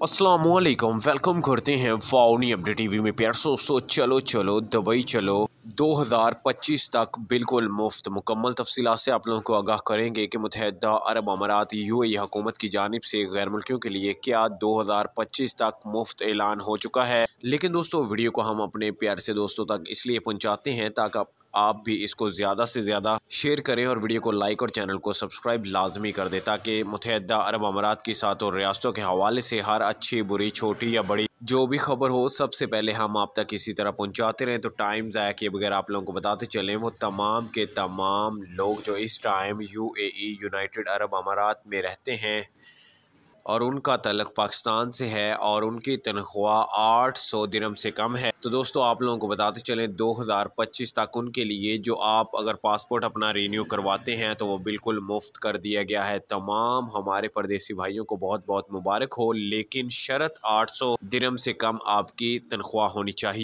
Aslam welcome करते हैं फाउनी update TV में। प्यार दोस्तों चलो चलो दुबई चलो। 2025 तक बिल्कुल मुफ़्त, मुकम्मल तफसी से आप लोगों को आगाह करेंगे कि मुतहदा अरब अमारात यू ए हुकूमत की जानब से गैर मुल्कियों के लिए क्या 2025 तक मुफ़्त ऐलान हो चुका है। लेकिन दोस्तों, वीडियो को हम अपने प्यार से दोस्तों तक इसलिए पहुँचाते हैं ताकि आप भी इसको ज़्यादा से ज़्यादा शेयर करें और वीडियो को लाइक और चैनल को सब्सक्राइब लाजमी कर दें, ताकि मुतहदा अरब अमारात की साथ और रियासतों के हवाले से हर अच्छी, बुरी, छोटी या बड़ी जो भी खबर हो, सबसे पहले हम आप तक इसी तरह पहुंचाते रहें। तो टाइम ज़ाया किए बगैर आप लोगों को बताते चलें, वो तमाम के तमाम लोग जो इस time U A E United Arab Emirates में रहते हैं और उनका तलक पाकिस्तान से है और उनकी तनख्वाह आठ सौ दिरम से कम है। तो दोस्तों, आप लोगों को बताते चलें 2025 तक उनके लिए जो आप अगर पासपोर्ट अपना रीन्यू करवाते हैं तो वो बिल्कुल मुफ़्त कर दिया गया है। तमाम हमारे परदेसी भाइयों को बहुत बहुत मुबारक हो, लेकिन शरत 800 दिरम से कम आपकी तनख्वाह होनी चाहिए।